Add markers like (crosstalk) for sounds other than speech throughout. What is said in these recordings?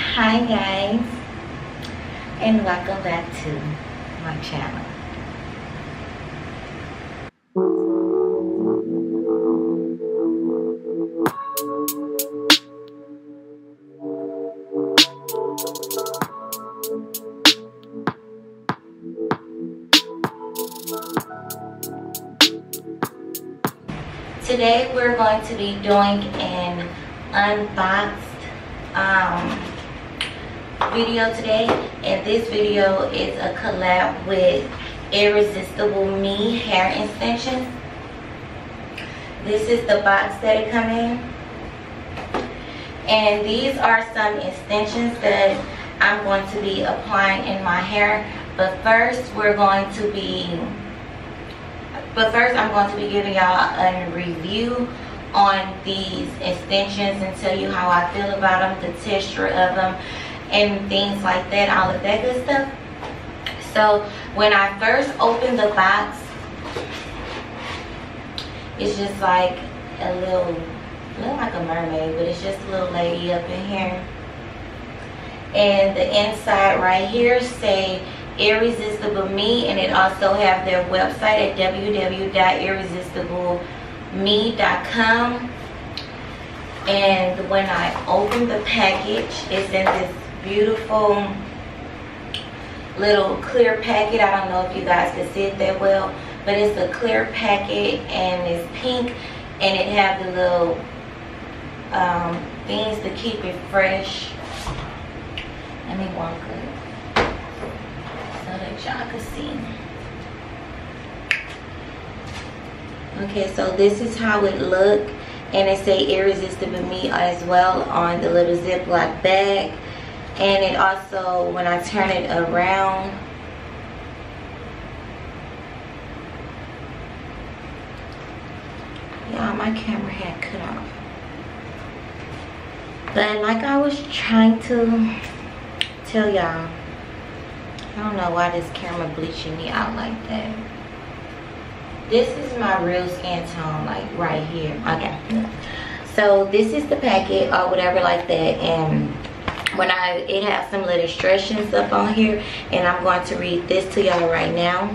hi guys. And welcome back to my channel. Today we're going to be doing an unboxed um, video today and this video is a collab with Irresistible Me hair extensions. This is the box that it come in. And these are some extensions that I'm going to be applying in my hair. But first we're going to be, but first I'm going to be giving y'all a review on these extensions and tell you how I feel about them, the texture of them, and things like that, all of that good stuff. So when I first opened the box, it's just like a little, look like a mermaid, but it's just a little lady up in here. And the inside right here say Irresistible Me, and it also have their website at www.irresistibleme.com. And when I open the package, it's in this beautiful little clear packet. I don't know if you guys can see it that well, but it's a clear packet and it's pink and it have the little um, things to keep it fresh. Let me walk up so that y'all can see. Okay, so this is how it look and it say irresistible me as well on the little ziploc bag and it also when I turn it around yeah my camera had cut off. But like I was trying to tell y'all I don't know why this camera bleaching me out like that. This is my real skin tone like right here. Okay so this is the packet or whatever like that and when I it has some little instructions up on here and I'm going to read this to y'all right now.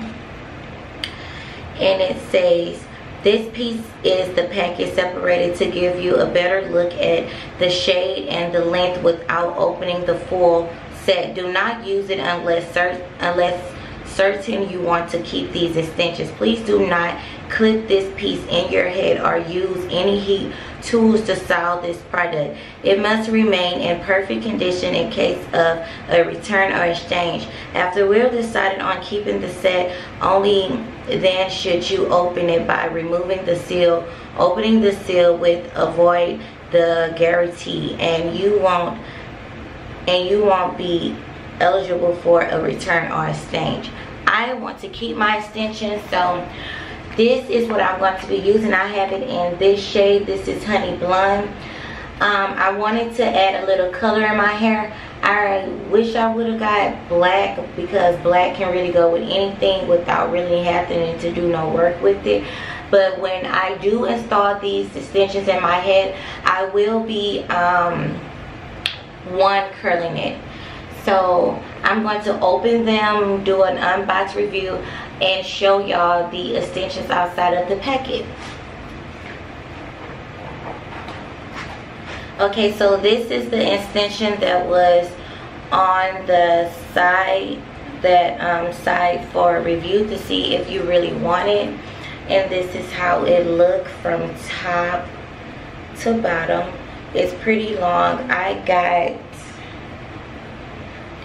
And it says this piece is the package separated to give you a better look at the shade and the length without opening the full set. Do not use it unless certain unless certain you want to keep these extensions. Please do not clip this piece in your head or use any heat tools to style this product. It must remain in perfect condition in case of a return or exchange. After we're decided on keeping the set, only then should you open it by removing the seal, opening the seal with avoid the guarantee and you won't and you won't be eligible for a return or exchange. I want to keep my extension so this is what I'm going to be using. I have it in this shade. This is Honey Blonde. Um, I wanted to add a little color in my hair. I wish I would have got black because black can really go with anything without really having to do no work with it. But when I do install these extensions in my head, I will be um, one curling it. So I'm going to open them, do an unbox review and show y'all the extensions outside of the packet. Okay, so this is the extension that was on the side that um, side for review to see if you really want it. And this is how it looked from top to bottom. It's pretty long. I got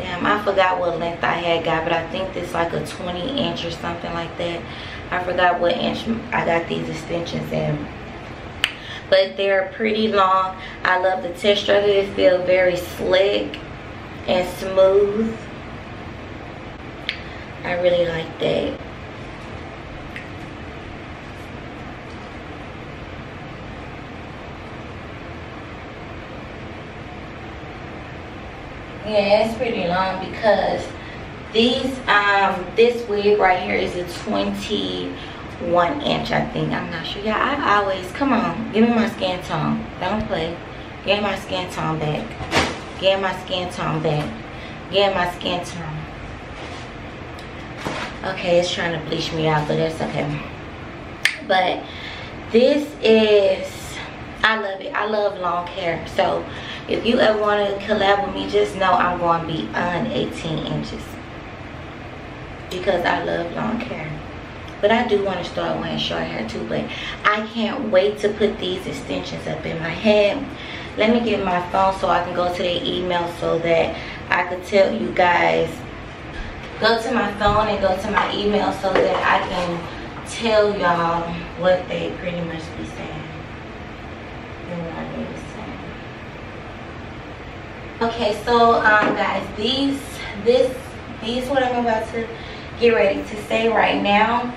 Damn, I forgot what length I had got, but I think it's like a 20 inch or something like that. I forgot what inch I got these extensions in. But they're pretty long. I love the texture of it. Very slick and smooth. I really like that. Yeah it's pretty long because these um this wig right here is a 21 inch i think. I'm not sure. Yeah i always come on. Give me my skin tone. Don't play. Me my skin tone back. Getting my skin tone back. Getting my skin tone. Okay it's trying to bleach me out but that's okay. But this is I love it. I love long hair. So if you ever want to collab with me just know I'm going to be on 18 inches. Because I love long hair but I do want to start wearing short hair too but I can't wait to put these extensions up in my head. Let me get my phone so I can go to the email so that I could tell you guys. Go to my phone and go to my email so that I can tell y'all what they pretty much be saying and what I need to say. Okay, so um guys, these this these what I'm about to get ready to say right now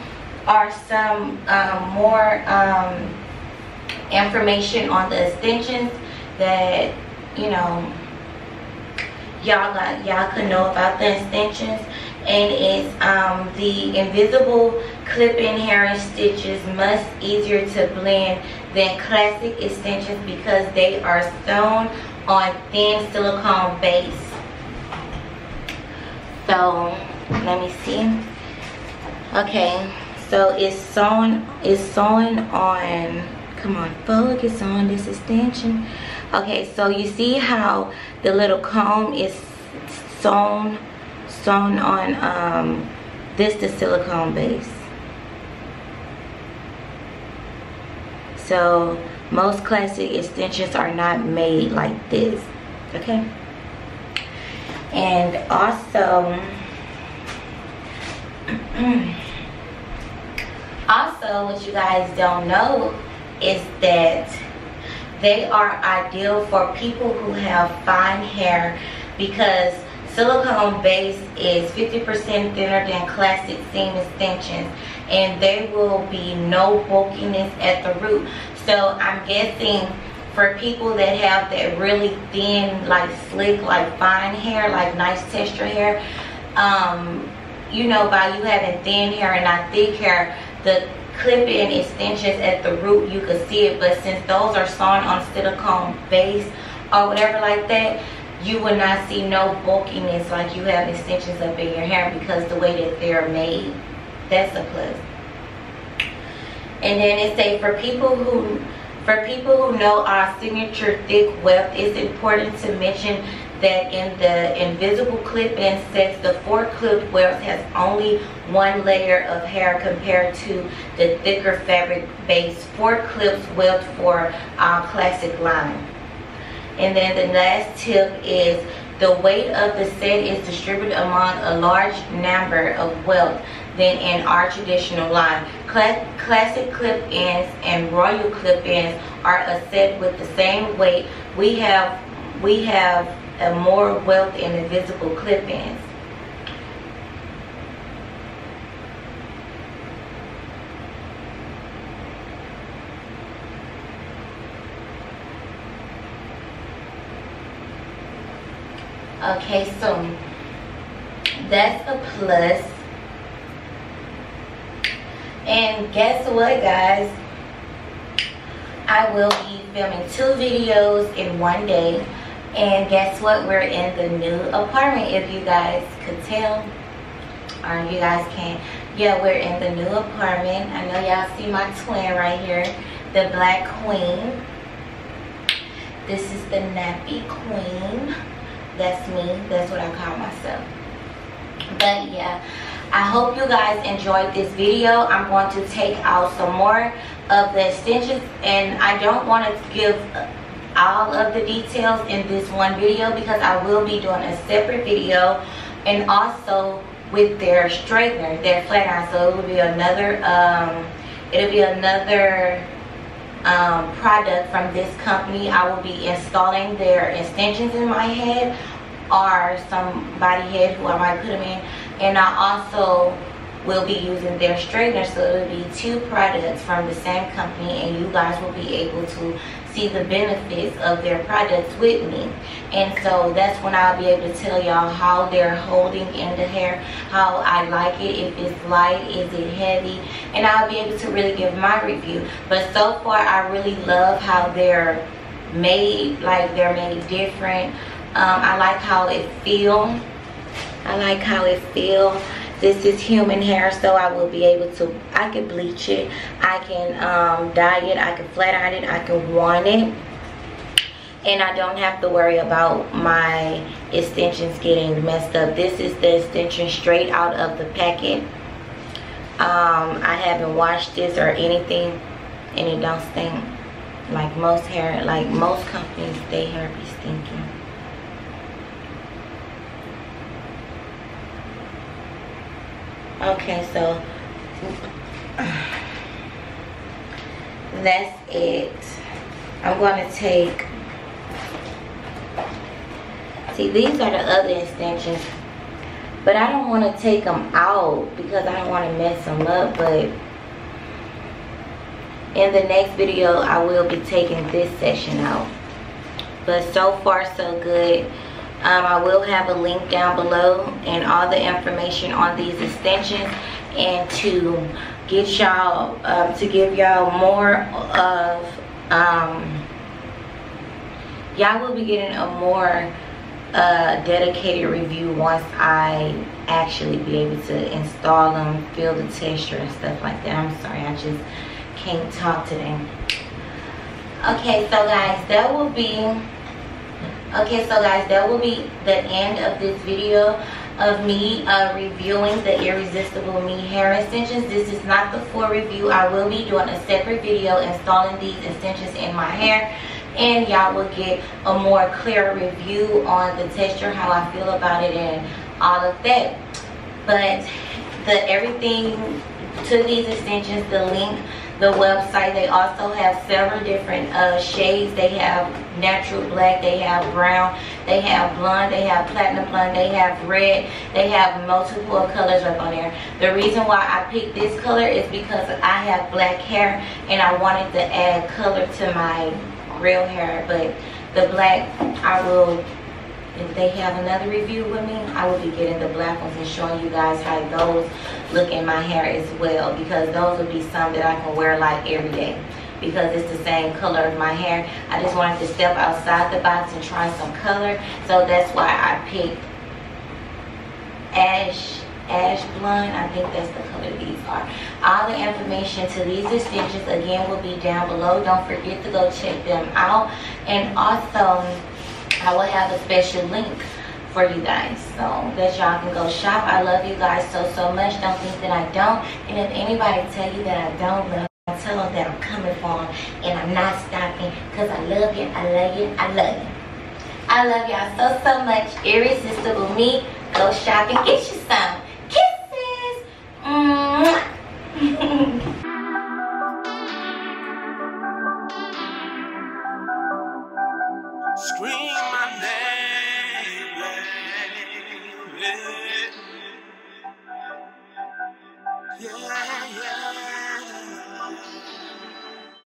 are some um, more um, information on the extensions that you know y'all got y'all could know about the extensions. And it's um, the invisible clip-in hair extensions much easier to blend than classic extensions because they are sewn on thin silicone base. So let me see. Okay so it's sewn it's sewn on come on focus on this extension okay so you see how the little comb is sewn sewn on um, this the silicone base. So most classic extensions are not made like this okay? And also (clears throat) also what you guys don't know is that they are ideal for people who have fine hair because silicone base is 50% thinner than classic seam extensions and there will be no bulkiness at the root. So I'm guessing for people that have that really thin, like slick, like fine hair, like nice texture hair, um, you know, by you having thin hair and not thick hair, the clip-in extensions at the root you could see it but since those are sewn on silicone base or whatever like that you will not see no bulkiness like you have extensions up in your hair because the way that they're made that's a plus. and then it say for people who for people who know our signature thick weft it's important to mention that in the invisible clip-in sets, the four clip weft has only one layer of hair compared to the thicker fabric base four clips weft for our classic line. And then the last tip is the weight of the set is distributed among a large number of wefts than in our traditional line. Cla classic clip-ins and royal clip-ins are a set with the same weight. We have we have a more weft in invisible clip-ins. Okay, so that's a plus. And guess what, guys? I will be filming two videos in one day and guess what? We're in the new apartment, if you guys could tell. Or you guys can. Yeah, we're in the new apartment. I know y'all see my twin right here. The Black Queen. This is the Nappy Queen. That's me. That's what I call myself. But yeah, I hope you guys enjoyed this video. I'm going to take out some more of the extensions. And I don't want to give all of the details in this one video because I will be doing a separate video and also with their straightener, their flat iron. So it will be another, um, it'll be another um, product from this company. I will be installing their extensions in my head or some body head who I might put them in. And I also will be using their straightener. So it'll be two products from the same company and you guys will be able to see the benefits of their products with me and so that's when I'll be able to tell y'all how they're holding in the hair how I like it if it's light is it heavy and I'll be able to really give my review but so far I really love how they're made like they're made different Um, I like how it feel. I like how it feel. This is human hair, so I will be able to, I can bleach it. I can um, dye it. I can flat iron it. I can want it. And I don't have to worry about my extensions getting messed up. This is the extension straight out of the packet. Um, I haven't washed this or anything and it don't stink like most hair like most companies they hair be stinking okay so that's it. I'm going to take see these are the other extensions but i don't want to take them out because i don't want to mess them up but in the next video i will be taking this section out. But so far so good um, i will have a link down below and all the information on these extensions and to get y'all um, to give y'all more of um, y'all will be getting a more uh, dedicated review once I actually be able to install them, feel the texture and stuff like that. I'm sorry, I just can't talk to them okay so guys that will be okay so guys that will be the end of this video of me uh, reviewing the irresistible me hair extensions this is not the full review i will be doing a separate video installing these extensions in my hair and y'all will get a more clear review on the texture how i feel about it and all of that but the everything to these extensions the link the website. They also have several different uh, shades. They have natural black, they have brown, they have blonde, they have platinum blonde, they have red, they have multiple colors up on there. The reason why I picked this color is because I have black hair and I wanted to add color to my real hair. But the black, I will if they have another review with me, I will be getting the black ones and showing you guys how those look in my hair as well because those would be some that I can wear like every day because it's the same color of my hair. I just wanted to step outside the box and try some color. So that's why I picked ash ash blonde i think that's the color these are all the information to these extensions again will be down below don't forget to go check them out and also I will have a special link for you guys so that y'all can go shop. I love you guys so, so much. Don't think that I don't. And if anybody tell you that I don't love I them that I'm coming for them and I'm not stopping because I love you, I love you, I love you. I love y'all so, so much. Irresistible me. Go shop and get you some.